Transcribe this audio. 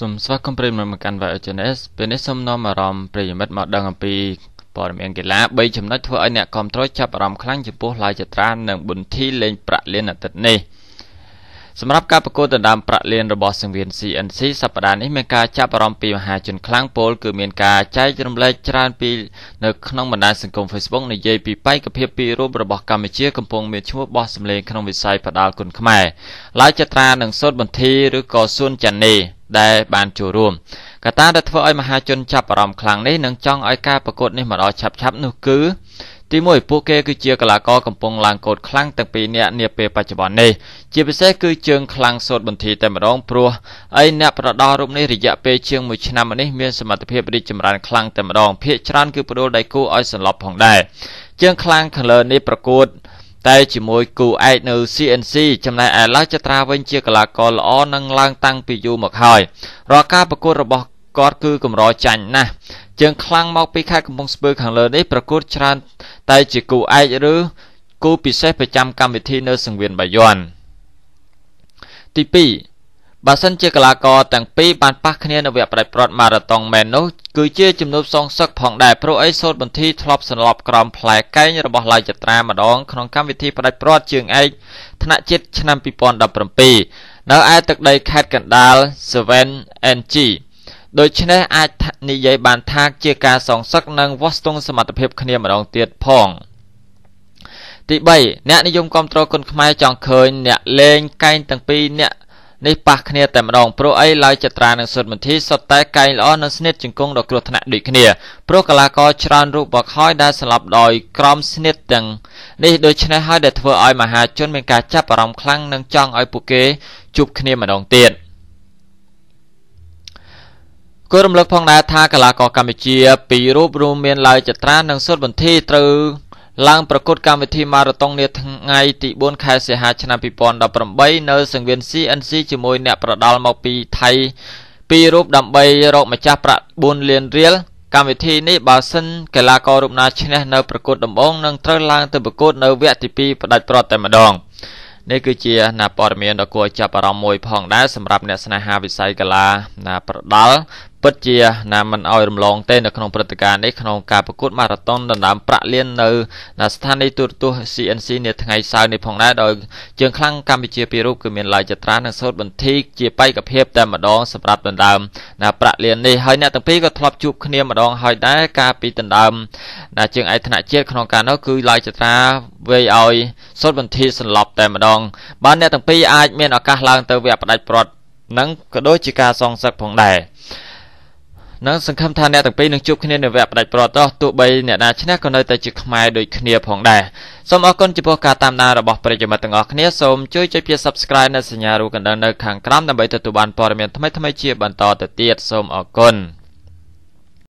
សូមស្វាគមន៍ប្រិយមិត្តមកកាន់ VHNS ពេលនេះសូមនាំអារម្មណ៍ប្រិយមិត្តមកដឹងអំពីព័ត៌មានកីឡា3ចំណុចធ្វើឲ្យអ្នកគ្រប់គ្រងចាប់អារម្មណ៍ខ្លាំងចំពោះឡាយចត្រានិងប៊ុនធីលេងប្រាក់លានអាទិត្យនេះ។សម្រាប់ការប្រកួតដណ្ដើមប្រាក់លានរបស់សង្វៀន CNC សប្តាហ៍នេះមានការចាប់អារម្មណ៍ពីមហាជនខ្លាំងពលគឺមានការចែករំលែកច្រើនពីនៅក្នុងបណ្ដាញសង្គម Facebook និយាយពីបេក្ខភាពពីររូបរបស់កម្ពុជាកំពុងមានឈ្មោះបោះសម្លេងក្នុងវិស័យផ្ដាល់គុណខ្មែរឡាយចត្រានិងសូត្របន្ទីឬក៏សួនចាន់នេ ដែលបានចូលរួមកត្តាដែលធ្វើឲ្យមហាជនចាប់អារម្មណ៍ខ្លាំងនេះនិងចង់ឲ្យការប្រកួតនេះមកដល់ឆាប់ៗនោះគឺទីមួយពួកគេគឺជាកីឡាករកំពុងឡើងកោតខ្លាំងទាំងពីរនាក់នាពេលបច្ចុប្បន្ននេះជាពិសេសគឺជើងខ្លាំងសូត្របន្ទីតែម្ដងព្រោះអីអ្នកប្រដាល់រូបនេះរយៈពេលជាង1ឆ្នាំនេះមានសមត្ថភាពរីកចម្រើនខ្លាំងតែម្ដងភាគច្រើនគឺបដូរដៃគូឲ្យសន្លប់ផងដែរជើងខ្លាំងខាងលើនេះប្រកួត តែជាមួយគូឯកនៅ CNC ចំណែកឯឡាចត្រាវិញជាកីឡាករល្អនិងឡើងតាំងពីយូរមកហើយរាល់ការប្រកួតរបស់គាត់គឺកម្រចាញ់ណាស់ជើងខ្លាំងមកពីខេត្តកំពង់ស្ពឺខាងលើនេះប្រកួតច្រើន តែជាគូឯកឬគូពិសេសប្រចាំកម្មវិធីនៅសង្វៀនបាយ័នទី2 បើសិនជាកីឡាករទាំងពីរបានប៉ះគ្នានៅវគ្គផ្ដាច់ព្រាត់ម៉ារ៉ាតុងមែននោះគឺជាជំនួបសងសឹកផងដែរព្រោះអីសូត្របន្ទីធ្លាប់សន្លប់ក្រោមផ្លែកែងរបស់ឡាយចត្រាម្ដងក្នុងកម្មវិធីផ្ដាច់ព្រាត់ជើងឯកថ្នាក់ជាតិឆ្នាំ2017នៅឯទឹកដីខេត្តកណ្ដាល 7NG ដូច្នេះអាចនិយាយបានថាជាការសងសឹកនិងវាស់ស្ទង់សមត្ថភាពគ្នាម្ដងទៀតផងទី3អ្នកនិយមគ្រប់គ្រងគុនខ្មែរចង់ឃើញអ្នកលេងកែងទាំងពីរអ្នក នេះប៉ះគ្នាតែម្ដងព្រោះអីឡើយចត្រានិងសុទ្ធមន្ទីសុទ្ធតែកែងល្អនិងស្និតជង្គង់ដ៏គ្រោះថ្នាក់ដូចគ្នាព្រោះកលាករច្រើនរូបបកហើយដែលស្លាប់ដោយក្រមស្និតទាំងនេះដូច្នេះហើយដែលធ្វើឲ្យមហាជនមានការចាប់អារម្មណ៍ខ្លាំងនិងចង់ឲ្យពួកគេជួបគ្នាម្ដងទៀត។គួររំលឹកផងដែរថាកីឡាករកម្ពុជាពីររូបរួមមានឡើយចត្រានិងសុតបន្ធីត្រូវ ឡើងប្រកួតកម្មវិធីម៉ារ៉ាតុងនាថ្ងៃទី4ខែសីហាឆ្នាំ2018នៅសង្វៀន CNC ជាមួយអ្នកប្រដាល់មកពីថៃពីររូបដើម្បីរកម្ចាស់ប្រាក់4លានរៀលកម្មវិធីនេះបើសិនកីឡាកររូបណាឈ្នះនៅប្រកួតដំបូងនឹងត្រូវឡើងទៅប្រកួតនៅវគ្គទី2ផ្ដាច់ព្រាត់តែម្ដងនេះគឺជាណាព័ត៌មានដ៏គួរចាប់អារម្មណ៍មួយផងដែរសម្រាប់អ្នកស្នេហាវិស័យកីឡាណាប្រដាល់ ពិតជាណាមិនអោយរំលងទេនៅក្នុងព្រឹត្តិការណ៍នេះក្នុងការប្រកួតម៉ារ៉ាតុនដណ្ដើមប្រាក់លាននៅស្ថានីយទូរទស្សន៍ CNC នាថ្ងៃសៅរ៍នេះផងដែរដោយជើងខ្លាំងកម្ពុជាពីររូបគឺមានឡាយចត្រានិងសោតបន្ទីកជាបេក្ខភាពតែម្ដងសម្រាប់ដណ្ដើមណាប្រាក់លាននេះហើយអ្នកទាំងពីរក៏ធ្លាប់ជួបគ្នាម្ដងហើយដែរកាលពីដណ្ដើមណាជើងឯកថ្នាក់ជាតិក្នុងការនោះគឺឡាយចត្រាវាយឲ្យសុតបន្ទីសន្លប់តែម្ដងបានអ្នកទាំងពីរអាចមានឱកាសឡើងទៅវគ្គផ្ដាច់ព្រាត់និងក៏ដូចជាការសងសឹកផងដែរ និងសង្ឃឹមថាអ្នកទាំងពីរនឹងជួបគ្នានៅវគ្គផ្ដាច់ព្រាត់ទោះបីអ្នកណាឈ្នះក៏នៅតែជាខ្មែរដូចគ្នាផងដែរសូមអរគុណចំពោះការតាមដានរបស់ប្រិយមិត្តទាំងអស់គ្នាសូមជួយចុចពាក្យ Subscribe និងសញ្ញារូបកណ្ដឹងនៅខាងក្រោមដើម្បីទទួលបានព័ត៌មានថ្មីៗជាបន្តទៅទៀតសូមអរគុណ